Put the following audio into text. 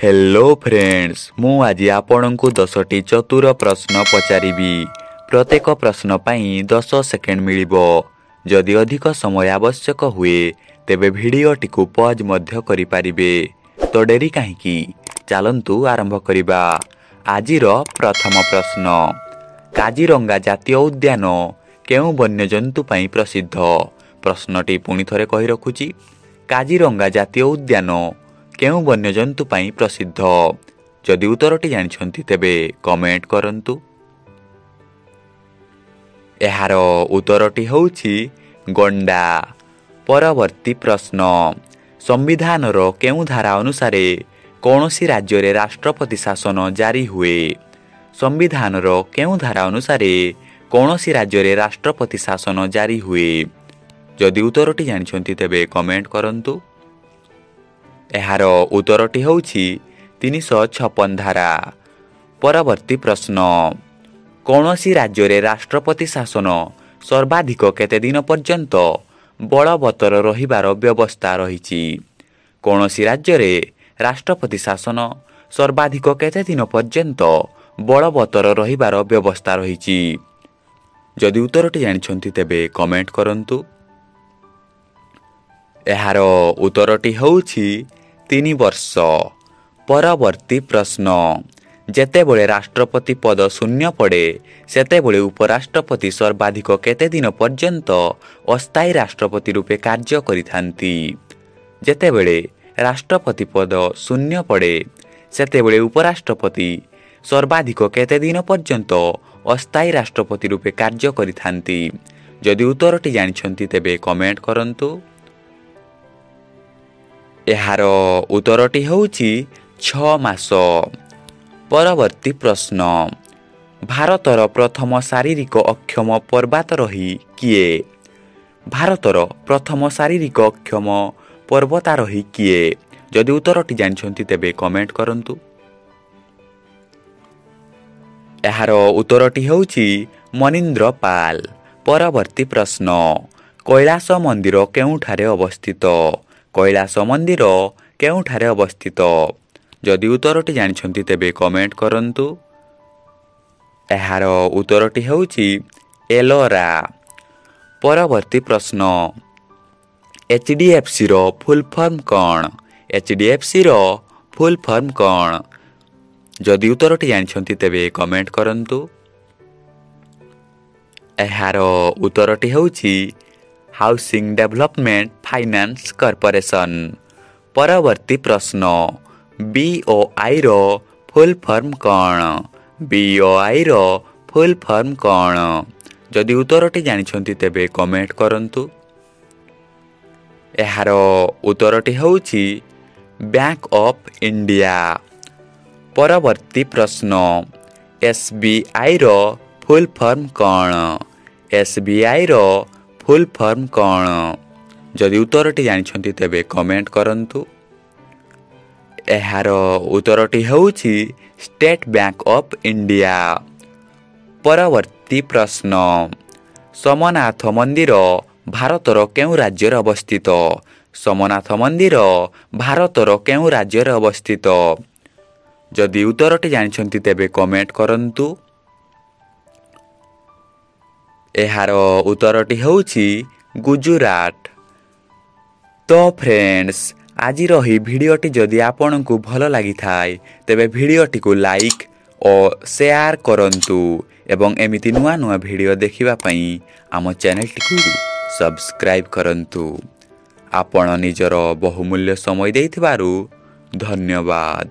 Hello friends ମୁଁ ଆଜି ଆପଣଙ୍କୁ ଦଶଟି ଚତୁର ପ୍ରଶ୍ନ ପଚାରିବି। ପ୍ରତ୍ୟେକ ପ୍ରଶ୍ନ ପାଇଁ ଦଶ ସେକେଣ୍ଡ ମିଳିବ। ଯଦି ଅଧିକ ସମୟ ଆବଶ୍ୟକ ହୁଏ ତେବେ ଭିଡ଼ିଓଟିକୁ ପଜ୍ ମଧ୍ୟ କରିପାରିବେ। ତ ଡେରି କାହିଁକି? ଚାଲନ୍ତୁ ଆରମ୍ଭ କରିବା। ଆଜିର ପ୍ରଥମ ପ୍ରଶ୍ନ କାଜିରଙ୍ଗା ଜାତୀୟ ଉଦ୍ୟାନ କେଉଁ ବନ୍ୟଜନ୍ତୁ ପାଇଁ ପ୍ରସିଦ୍ଧ? ପ୍ରଶ୍ନଟି ପୁଣି ଥରେ କହି ରଖୁଛି। କାଜିରଙ୍ଗା ଜାତୀୟ ଉଦ୍ୟାନ କେଉଁ ବନ୍ୟଜନ୍ତୁ ପାଇଁ ପ୍ରସିଦ୍ଧ? ଯଦି ଉତ୍ତରଟି ଜାଣିଛନ୍ତି ତେବେ କମେଣ୍ଟ କରନ୍ତୁ। ଏହାର ଉତ୍ତରଟି ହେଉଛି ଗଣ୍ଡା। ପରବର୍ତ୍ତୀ ପ୍ରଶ୍ନ ସମ୍ବିଧାନର କେଉଁ ଧାରା ଅନୁସାରେ କୌଣସି ରାଜ୍ୟରେ ରାଷ୍ଟ୍ରପତି ଶାସନ ଜାରି ହୁଏ? ସମ୍ବିଧାନର କେଉଁ ଧାରା ଅନୁସାରେ କୌଣସି ରାଜ୍ୟରେ ରାଷ୍ଟ୍ରପତି ଶାସନ ଜାରି ହୁଏ? ଯଦି ଉତ୍ତରଟି ଜାଣିଛନ୍ତି ତେବେ କମେଣ୍ଟ କରନ୍ତୁ। ଏହାର ଉତ୍ତରଟି ହେଉଛି ତିନିଶହ ଛପନ ଧାରା। ପରବର୍ତ୍ତୀ ପ୍ରଶ୍ନ କୌଣସି ରାଜ୍ୟରେ ରାଷ୍ଟ୍ରପତି ଶାସନ ସର୍ବାଧିକ କେତେ ଦିନ ପର୍ଯ୍ୟନ୍ତ ବଳବତ୍ତର ରହିବାର ବ୍ୟବସ୍ଥା ରହିଛି? କୌଣସି ରାଜ୍ୟରେ ରାଷ୍ଟ୍ରପତି ଶାସନ ସର୍ବାଧିକ କେତେ ଦିନ ପର୍ଯ୍ୟନ୍ତ ବଳବତ୍ତର ରହିବାର ବ୍ୟବସ୍ଥା ରହିଛି? ଯଦି ଉତ୍ତରଟି ଜାଣିଛନ୍ତି ତେବେ କମେଣ୍ଟ କରନ୍ତୁ। ଏହାର ଉତ୍ତରଟି ହେଉଛି ତିନି ବର୍ଷ। ପରବର୍ତ୍ତୀ ପ୍ରଶ୍ନ ଯେତେବେଳେ ରାଷ୍ଟ୍ରପତି ପଦ ଶୂନ୍ୟ ପଡ଼େ ସେତେବେଳେ ଉପରାଷ୍ଟ୍ରପତି ସର୍ବାଧିକ କେତେ ଦିନ ପର୍ଯ୍ୟନ୍ତ ଅସ୍ଥାୟୀ ରାଷ୍ଟ୍ରପତି ରୂପେ କାର୍ଯ୍ୟ କରିଥାନ୍ତି? ଯେତେବେଳେ ରାଷ୍ଟ୍ରପତି ପଦ ଶୂନ୍ୟ ପଡ଼େ ସେତେବେଳେ ଉପରାଷ୍ଟ୍ରପତି ସର୍ବାଧିକ କେତେ ଦିନ ପର୍ଯ୍ୟନ୍ତ ଅସ୍ଥାୟୀ ରାଷ୍ଟ୍ରପତି ରୂପେ କାର୍ଯ୍ୟ କରିଥାନ୍ତି? ଯଦି ଉତ୍ତରଟି ଜାଣିଛନ୍ତି ତେବେ କମେଣ୍ଟ କରନ୍ତୁ। ଏହାର ଉତ୍ତରଟି ହେଉଛି ଛଅ ମାସ। ପରବର୍ତ୍ତୀ ପ୍ରଶ୍ନ। ଭାରତର ପ୍ରଥମ ଶାରୀରିକ ଅକ୍ଷମ ପର୍ବତାରୋହୀ କିଏ? ଭାରତର ପ୍ରଥମ ଶାରୀରିକ ଅକ୍ଷମ ପର୍ବତାରୋହୀ କିଏ? ଯଦି ଉତ୍ତରଟି ଜାଣିଛନ୍ତି ତେବେ କମେଣ୍ଟ କରନ୍ତୁ। ଏହାର ଉତ୍ତରଟି ହେଉଛି ମନୀନ୍ଦ୍ର ପାଲ। ପରବର୍ତ୍ତୀ ପ୍ରଶ୍ନ। କୈଳାସ ମନ୍ଦିର କେଉଁଠାରେ ଅବସ୍ଥିତ? କୈଳାସ ମନ୍ଦିର କେଉଁଠାରେ ଅବସ୍ଥିତ ଯଦି ଉତ୍ତରଟି ଜାଣିଛନ୍ତି ତେବେ କମେଣ୍ଟ କରନ୍ତୁ ଏହାର ଉତ୍ତରଟି ହେଉଛି ଏଲୋରା ପରବର୍ତ୍ତୀ ପ୍ରଶ୍ନ ଏଚ୍ ଡି ଏଫ୍ ସିର ଫୁଲ୍ ଫର୍ମ କ'ଣ ଏଚ୍ ଡି ଏଫ୍ ସିର ଫୁଲ୍ ଫର୍ମ କ'ଣ ଯଦି ଉତ୍ତରଟି ଜାଣିଛନ୍ତି ତେବେ କମେଣ୍ଟ କରନ୍ତୁ ଏହାର ଉତ୍ତରଟି ହେଉଛି ହାଉସିଂ ଡେଭଲପମେଣ୍ଟ ଫାଇନାନ୍ସ କର୍ପୋରେସନ୍ ପରବର୍ତ୍ତୀ ପ୍ରଶ୍ନ ବି ଓ ଆଇର ଫୁଲ୍ ଫର୍ମ କ'ଣ? ବି ଓ ଆଇର ଫୁଲ୍ ଫର୍ମ କ'ଣ? ଯଦି ଉତ୍ତରଟି ଜାଣିଛନ୍ତି ତେବେ କମେଣ୍ଟ କରନ୍ତୁ। ଏହାର ଉତ୍ତରଟି ହେଉଛି ବ୍ୟାଙ୍କ ଅଫ୍ ଇଣ୍ଡିଆ ପରବର୍ତ୍ତୀ ପ୍ରଶ୍ନ ଏସ୍ ବି ଆଇର ଫୁଲ୍ ଫର୍ମ କ'ଣ? ଏସ୍ ବି ଆଇର ଫୁଲ୍ ଫର୍ମ କ'ଣ ଯଦି ଉତ୍ତରଟି ଜାଣିଛନ୍ତି ତେବେ କମେଣ୍ଟ କରନ୍ତୁ। ଏହାର ଉତ୍ତରଟି ହେଉଛି ଷ୍ଟେଟ୍ ବ୍ୟାଙ୍କ ଅଫ୍ ଇଣ୍ଡିଆ ପରବର୍ତ୍ତୀ ପ୍ରଶ୍ନ। ସମନାଥ ମନ୍ଦିର ଭାରତର କେଉଁ ରାଜ୍ୟରେ ଅବସ୍ଥିତ? ସମନାଥ ମନ୍ଦିର ଭାରତର କେଉଁ ରାଜ୍ୟରେ ଅବସ୍ଥିତ? ଯଦି ଉତ୍ତରଟି ଜାଣିଛନ୍ତି ତେବେ କମେଣ୍ଟ କରନ୍ତୁ। ଏହାର ଉତ୍ତରଟି ହେଉଛି ଗୁଜୁରାଟ। ତ ଫ୍ରେଣ୍ଡସ୍ ଆଜିର ଏହି ଭିଡ଼ିଓଟି ଯଦି ଆପଣଙ୍କୁ ଭଲ ଲାଗିଥାଏ ତେବେ ଭିଡ଼ିଓଟିକୁ ଲାଇକ୍ ଓ ସେୟାର କରନ୍ତୁ ଏବଂ ଏମିତି ନୂଆ ନୂଆ ଭିଡ଼ିଓ ଦେଖିବା ପାଇଁ ଆମ ଚ୍ୟାନେଲଟିକୁ ସବସ୍କ୍ରାଇବ୍ କରନ୍ତୁ। ଆପଣ ନିଜର ବହୁମୂଲ୍ୟ ସମୟ ଦେଇଥିବାରୁ ଧନ୍ୟବାଦ।